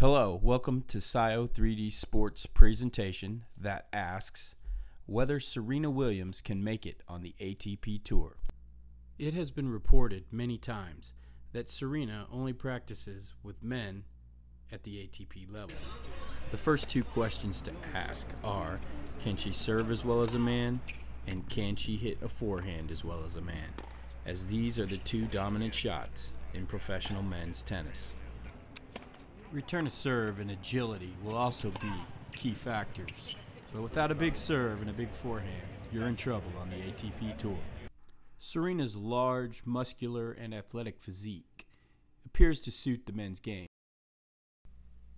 Hello, welcome to SCiO 3D Sports presentation that asks whether Serena Williams can make it on the ATP Tour. It has been reported many times that Serena only practices with men at the ATP level. The first two questions to ask are can she serve as well as a man and can she hit a forehand as well as a man, as these are the two dominant shots in professional men's tennis. Return to serve and agility will also be key factors, but without a big serve and a big forehand, you're in trouble on the ATP Tour. Serena's large, muscular, and athletic physique appears to suit the men's game.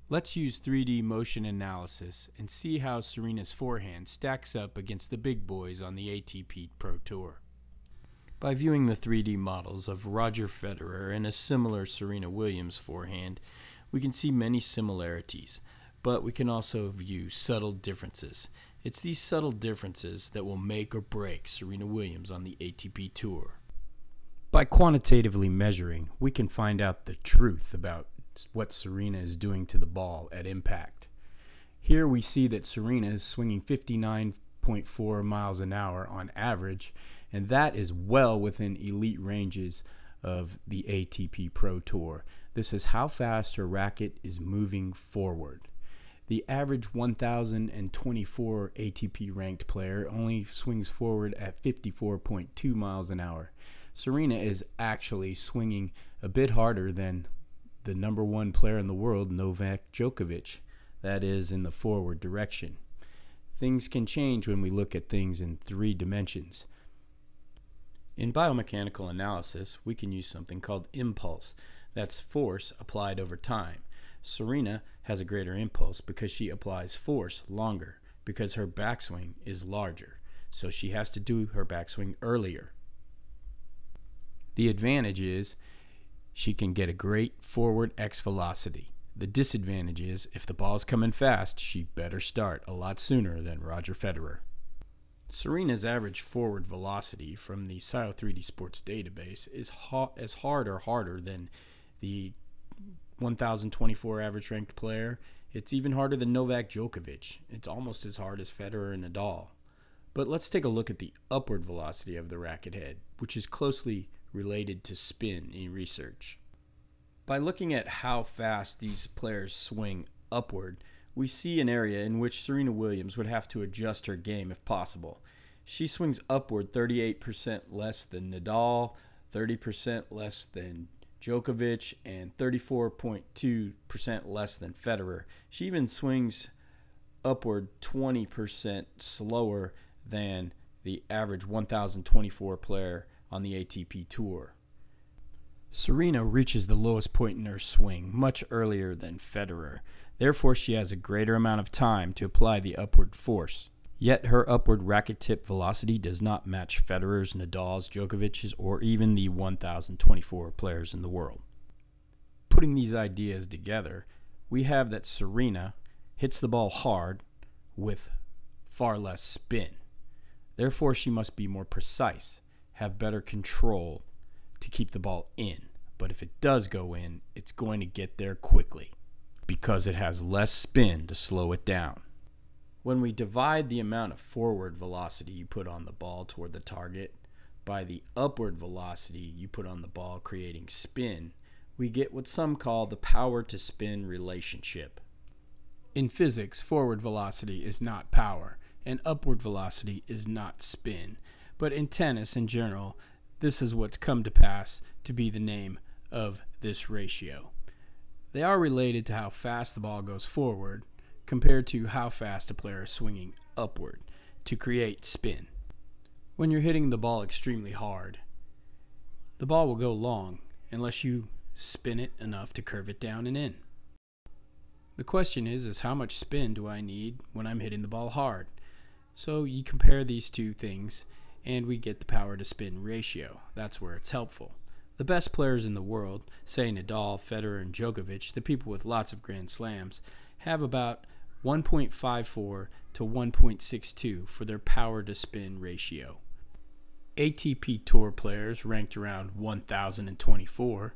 Let's use 3D motion analysis and see how Serena's forehand stacks up against the big boys on the ATP Pro Tour. By viewing the 3D models of Roger Federer and a similar Serena Williams forehand, we can see many similarities, but we can also view subtle differences. It's these subtle differences that will make or break Serena Williams on the ATP Tour. By quantitatively measuring, we can find out the truth about what Serena is doing to the ball at impact. Here we see that Serena is swinging 59.4 miles an hour on average, and that is well within elite ranges of the ATP Pro Tour. This is how fast her racket is moving forward. The average 1024 ATP ranked player only swings forward at 54.2 miles an hour. Serena is actually swinging a bit harder than the number one player in the world, Novak Djokovic, that is in the forward direction. Things can change when we look at things in three dimensions. In biomechanical analysis, we can use something called impulse. That's force applied over time. Serena has a greater impulse because she applies force longer, because her backswing is larger. So she has to do her backswing earlier. The advantage is she can get a great forward X velocity. The disadvantage is if the ball's coming fast, she better start a lot sooner than Roger Federer. Serena's average forward velocity from the SCiO 3D Sports database is ha- as hard or harder than the 1024 average ranked player. It's even harder than Novak Djokovic. It's almost as hard as Federer and Nadal. But let's take a look at the upward velocity of the racket head, which is closely related to spin in research. By looking at how fast these players swing upward, we see an area in which Serena Williams would have to adjust her game if possible. She swings upward 38% less than Nadal, 30% less than Djokovic, and 34.2% less than Federer. She even swings upward 20% slower than the average 1024 player on the ATP Tour. Serena reaches the lowest point in her swing much earlier than Federer. Therefore, she has a greater amount of time to apply the upward force. Yet her upward racket tip velocity does not match Federer's, Nadal's, Djokovic's, or even the 1,024 players in the world. Putting these ideas together, we have that Serena hits the ball hard with far less spin. Therefore, she must be more precise, have better control to keep the ball in. But if it does go in, it's going to get there quickly because it has less spin to slow it down. When we divide the amount of forward velocity you put on the ball toward the target by the upward velocity you put on the ball creating spin, we get what some call the power to spin relationship. In physics, forward velocity is not power, and upward velocity is not spin. But in tennis in general, this is what's come to pass to be the name of this ratio. They are related to how fast the ball goes forward compared to how fast a player is swinging upward to create spin. When you're hitting the ball extremely hard, the ball will go long unless you spin it enough to curve it down and in. The question is is how much spin do I need when I'm hitting the ball hard? So you compare these two things and we get the power to spin ratio. That's where it's helpful. The best players in the world, say Nadal, Federer, and Djokovic, the people with lots of Grand Slams, have about 1.54 to 1.62 for their power to spin ratio. ATP Tour players ranked around 1024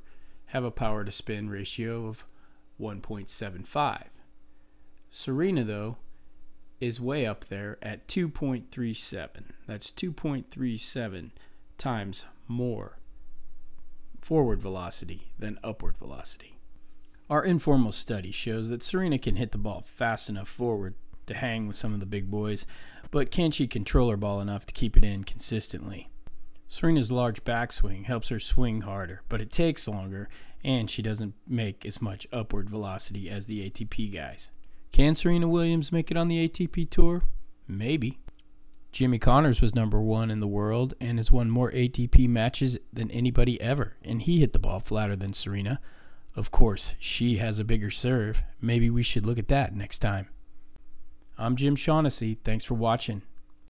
have a power to spin ratio of 1.75. Serena, though, is way up there at 2.37. That's 2.37 times more forward velocity than upward velocity. Our informal study shows that Serena can hit the ball fast enough forward to hang with some of the big boys, but can she control her ball enough to keep it in consistently? Serena's large backswing helps her swing harder, but it takes longer, and she doesn't make as much upward velocity as the ATP guys. Can Serena Williams make it on the ATP Tour? Maybe. Jimmy Connors was number one in the world and has won more ATP matches than anybody ever, and he hit the ball flatter than Serena. Of course, she has a bigger serve. Maybe we should look at that next time. I'm Jim Shaughnessy. Thanks for watching.